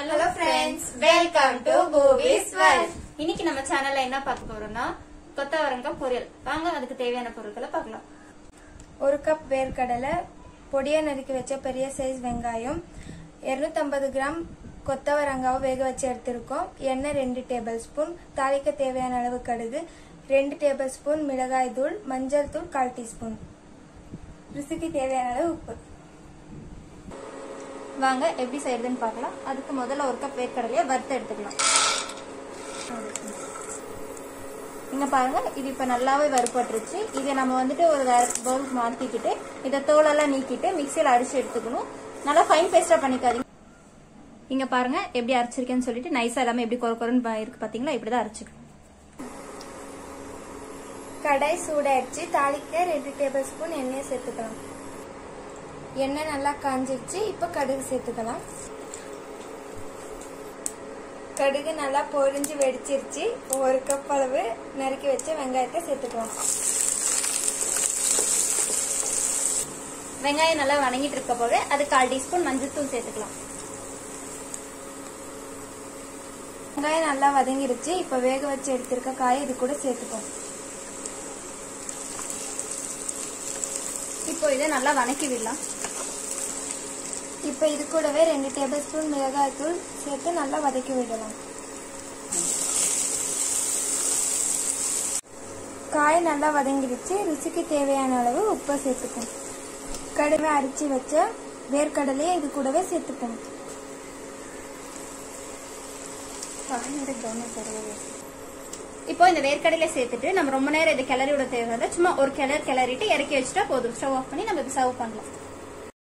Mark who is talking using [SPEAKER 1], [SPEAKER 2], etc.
[SPEAKER 1] Hello friends welcome to movies world
[SPEAKER 2] இன்னைக்கு நம்ம சேனல்ல என்ன பார்க்க போறோம்னா கொத்தவரங்காய் பொரியல். வாங்க அதுக்கு தேவையான பொருட்களை பார்க்கலாம்.
[SPEAKER 1] ஒரு கப் வேர்க்கடலை பொடியா நறுக்கி வச்ச பெரிய சைஸ் வெங்காயம் 250 கிராம் கொத்தவரங்காவை வேக வச்சு எடுத்திருக்கோம். எண்ணெய் ரெண்டு டேபிள் ஸ்பூன் தாளிக்க தேவையான அளவு கடுகு ரெண்டு டேபிள் ஸ்பூன் மிளகாய் தூள் மஞ்சள் தூள் கால் டீஸ்பூன் ருசிக்கு தேவையான அளவு உப்பு.
[SPEAKER 2] வாங்க எப்படி செய்யறதுன்னு பார்க்கலாம். அதுக்கு முதல்ல ஒரு கப் வேர்க்கடலையை வறுத்து எடுத்துக்கலாம். இங்க பாருங்க இது இப்ப நல்லாவே வறுப்பட்டுருச்சு இதை நம்ம வந்துட்டு ஒரு வேற பவுல் மாத்திக்கிட்டு இதை தோலெல்லாம் நீக்கிட்டு மிக்சியில அடிச்சு எடுத்துக்கணும். நல்லா ஃபைன் பேஸ்டா பண்ணிக்காதீங்க. இங்க பாருங்க எப்படி அரைச்சிருக்கேன்னு சொல்லிட்டு நைஸா எல்லாமே எப்படி கொர கொரன்னு பா- இருக்கு பாத்தீங்களா? இப்படிதான் அரைச்சிக்கணும்.
[SPEAKER 1] கடை சூடாயிடுச்சு. தாளிக்க ரெண்டு டேபிள் ஸ்பூன் எண்ணெயை சேர்த்துக்கலாம். எண்ணெய் நல்லா காஞ்சிருச்சு. இப்போ கடுகு சேர்த்துக்கலாம். கடுகு நல்லா பொரிஞ்சு வெடிச்சிருச்சு. ஒரு கப் அளவு நறுக்கி வச்ச வெங்காயத்தை சேர்த்துக்கலாம்.
[SPEAKER 2] வெங்காயம் நல்லா வணங்கிட்டு இருக்க போது அது கால் டீஸ்பூன் மஞ்சள் தூள் சேர்த்துக்கலாம்.
[SPEAKER 1] வெங்காயம் நல்லா வதங்கிருச்சு. இப்போ வேக வச்சு எடுத்திருக்க காயை இது கூட சேர்த்துப்போம்
[SPEAKER 2] இப்போ இதை நல்லா வணக்கி விடலாம்
[SPEAKER 1] இப்போ இது கூடவே ரெண்டு டேபிள் ஸ்பூன் மிளகாய் தூள் சேர்த்து நல்லா வதக்கி விடலாம். காய் நல்லா வதங்கிடுச்சு. ருசிக்கு தேவையான அளவு உப்பை சேர்த்துக்கும் கடுமை அரிச்சு வச்ச வேர்க்கடலையை இது கூடவே சேர்த்துக்கும்
[SPEAKER 2] இப்போ இந்த வேர்க்கடலை சேர்த்துட்டு நம்ம ரொம்ப நேரம் இதை கிளறி விட தேவையில்ல. சும்மா ஒரு கிளறு கிளறிட்டு இறக்கி வச்சுட்டா போதும். ஸ்டவ் ஆஃப் பண்ணி நம்ம இது சர்வ் பண்ணலாம்.